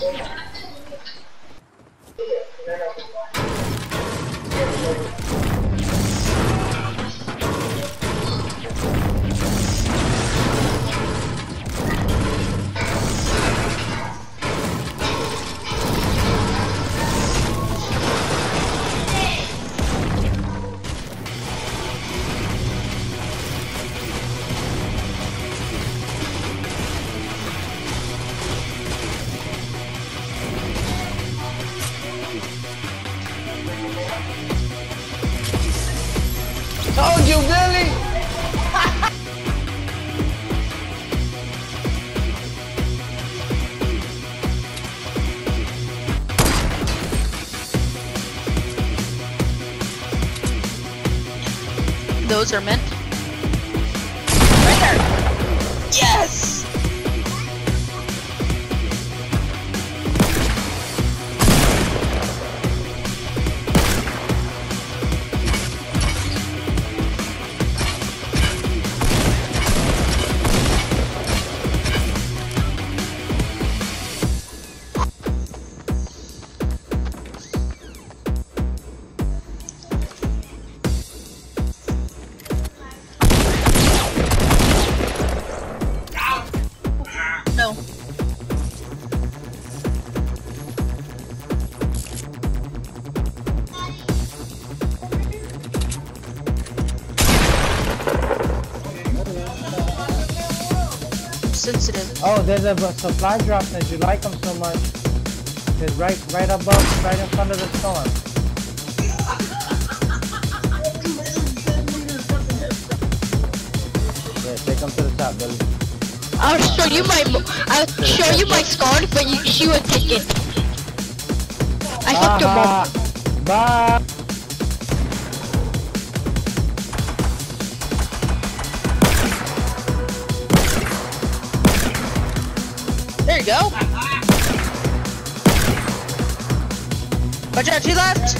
Yeah. Told you, Billy! Those are meant. Right there! Yes! Sensitive. Oh, there's a supply drop since you like them so much. It's right, right above, right in front of the storm. Yeah, take them to the top, Billy. I'll show you my I'll show you my scarf, but you she would take it. I hooked her Aha. mom. Bye. You go. Watch out, she left.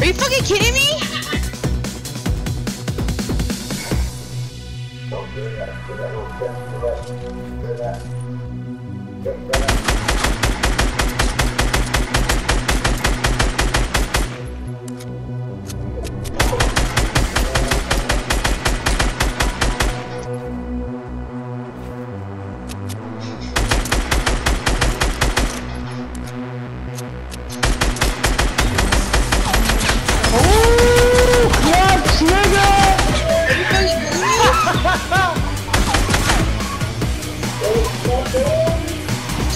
Are you fucking kidding me? Yes,